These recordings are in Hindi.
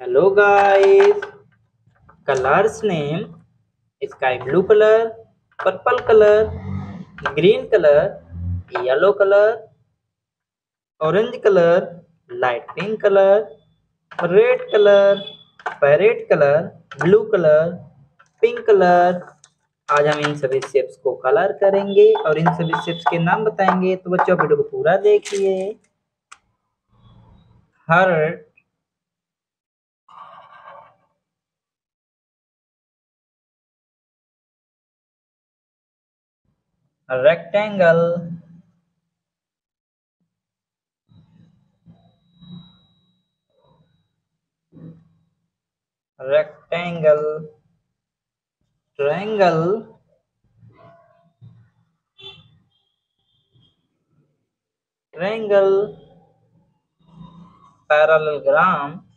Hello guys colours name sky blue colour purple colour green colour yellow colour orange colour light pink colour red colour parrot colour blue colour pink colour आज हम इन सभी शेप्स को कलर करेंगे और इन सभी शेप्स के नाम बताएँगे। तो बच्चों, वीडियो को पूरा देखिए। Heart rectangle rectangle triangle triangle parallelogram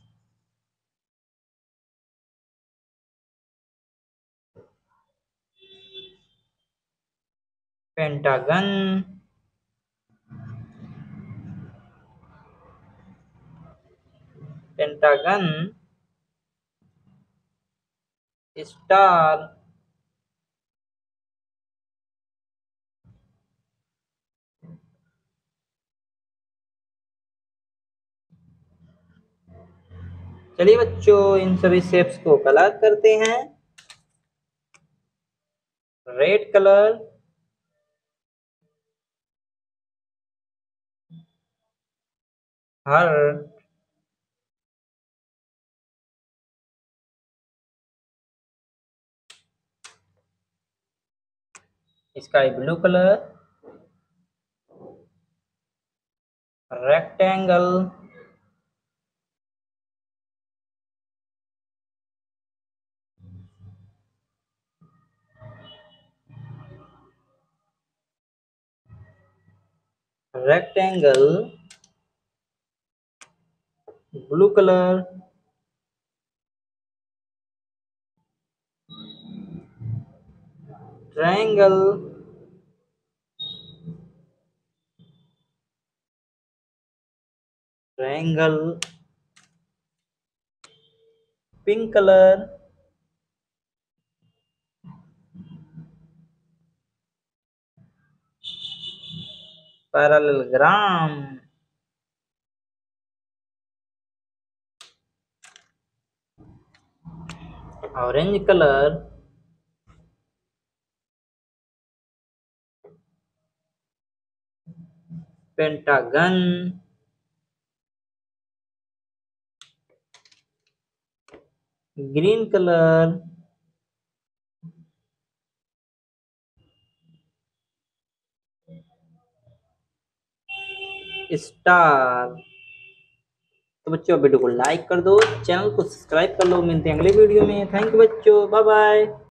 pentagon pentagon. Star. चलिए बच्चों इन सभी शेप्स को कलर करते हैं। Red colour heart sky blue colour rectangle rectangle blue color triangle triangle pink color parallelogram orange color pentagon green color star तो बच्चों, वीडियो को लाइक कर दो, चैनल को सब्सक्राइब कर लो। मिलते हैं अगले वीडियो में। थैंक यू बच्चों। Bye bye.